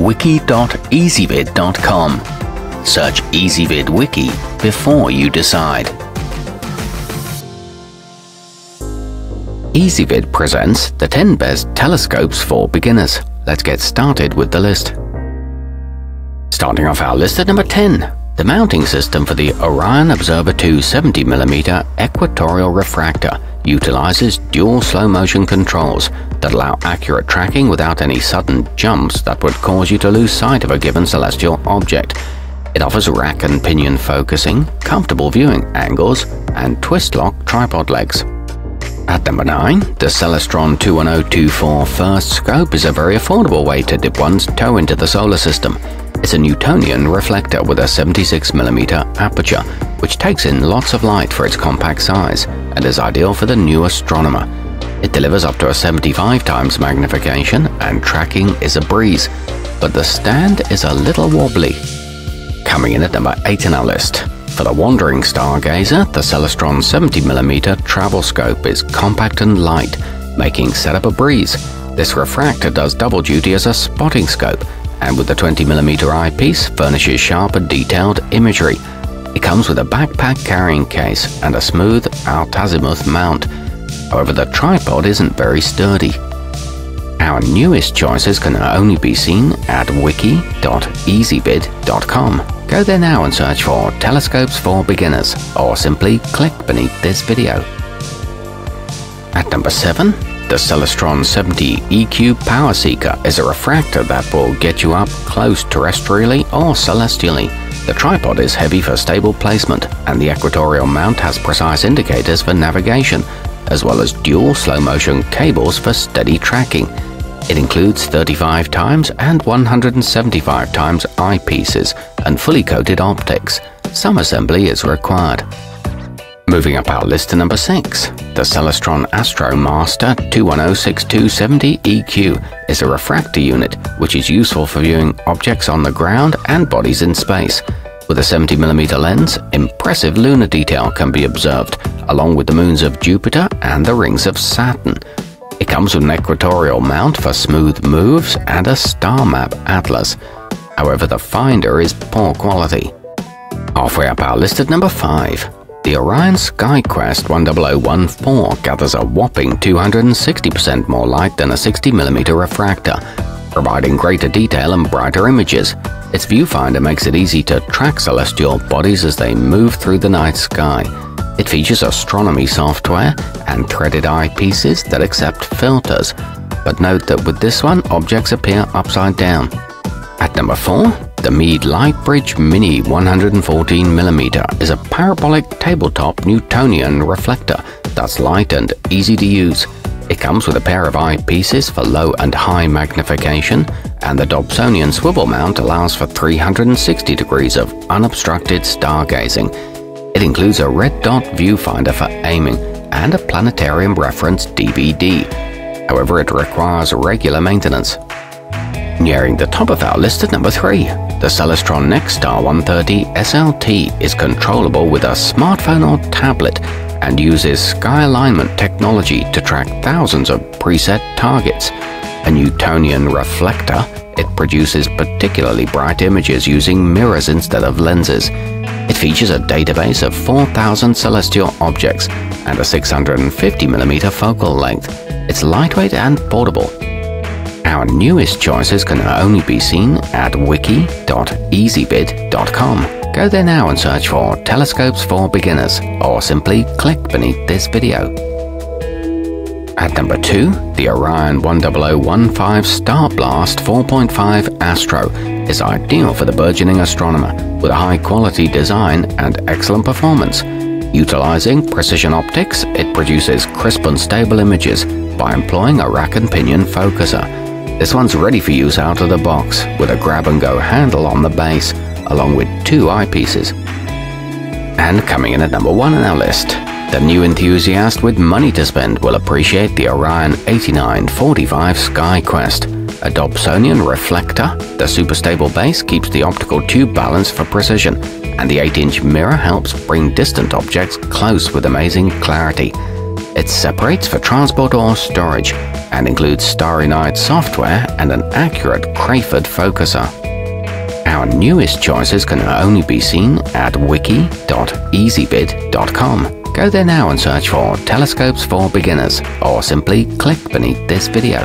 wiki.ezvid.com. Search Ezvid Wiki before you decide. Ezvid presents the 10 best telescopes for beginners. Let's get started with the list. Starting off our list at number 10, the mounting system for the Orion Observer 2 70mm equatorial refractor utilizes dual slow motion controls that allow accurate tracking without any sudden jumps that would cause you to lose sight of a given celestial object. It offers rack and pinion focusing, comfortable viewing angles, and twist lock tripod legs. At number 9, the Celestron 21024 First Scope is a very affordable way to dip one's toe into the solar system. It's a Newtonian reflector with a 76mm aperture, which takes in lots of light for its compact size and is ideal for the new astronomer. It delivers up to a 75 times magnification and tracking is a breeze, but the stand is a little wobbly. Coming in at number 8 in our list. For the wandering stargazer, the Celestron 70mm travel scope is compact and light, making setup a breeze. This refractor does double duty as a spotting scope, and with the 20mm eyepiece furnishes sharp and detailed imagery. It comes with a backpack carrying case and a smooth alt-azimuth mount. However, the tripod isn't very sturdy. Our newest choices can only be seen at wiki.ezvid.com. Go there now and search for Telescopes for Beginners, or simply click beneath this video. At number 7, the Celestron 70 EQ Power Seeker is a refractor that will get you up close terrestrially or celestially. The tripod is heavy for stable placement, and the equatorial mount has precise indicators for navigation, as well as dual slow motion cables for steady tracking. It includes 35 times and 175 times eyepieces and fully coated optics. Some assembly is required. Moving up our list to number 6, the Celestron AstroMaster 21062 70 EQ is a refractor unit which is useful for viewing objects on the ground and bodies in space. With a 70mm lens, impressive lunar detail can be observed, along with the moons of Jupiter and the rings of Saturn. It comes with an equatorial mount for smooth moves and a star map atlas. However, the finder is poor quality. Halfway up our list at number 5. The Orion SkyQuest 10014 gathers a whopping 260% more light than a 60mm refractor, providing greater detail and brighter images. Its viewfinder makes it easy to track celestial bodies as they move through the night sky. It features astronomy software and threaded eyepieces that accept filters, but note that with this one, objects appear upside down. At number 4, the Meade Lightbridge Mini 114mm is a parabolic tabletop Newtonian reflector that's light and easy to use. It comes with a pair of eyepieces for low and high magnification, and the Dobsonian swivel mount allows for 360 degrees of unobstructed stargazing. It includes a red dot viewfinder for aiming and a planetarium reference DVD. However, it requires regular maintenance. Nearing the top of our list at number 3, the Celestron Nexstar 130 SLT is controllable with a smartphone or tablet and uses sky alignment technology to track thousands of preset targets. A Newtonian reflector, it produces particularly bright images using mirrors instead of lenses. It features a database of 4,000 celestial objects and a 650mm focal length. It's lightweight and portable. Our newest choices can only be seen at wiki.ezvid.com. Go there now and search for Telescopes for Beginners, or simply click beneath this video. At number 2, the Orion 10015 Star Blast 4.5 Astro is ideal for the burgeoning astronomer with a high quality design and excellent performance. Utilizing precision optics, it produces crisp and stable images by employing a rack and pinion focuser. This one's ready for use out of the box with a grab-and-go handle on the base, along with two eyepieces. And coming in at number one on our list, the new enthusiast with money to spend will appreciate the Orion 8945 SkyQuest. A Dobsonian reflector, the super stable base keeps the optical tube balanced for precision, and the 8-inch mirror helps bring distant objects close with amazing clarity. It separates for transport or storage and includes Starry Night software and an accurate Crayford focuser. Our newest choices can only be seen at wiki.ezvid.com. Go there now and search for Telescopes for Beginners or simply click beneath this video.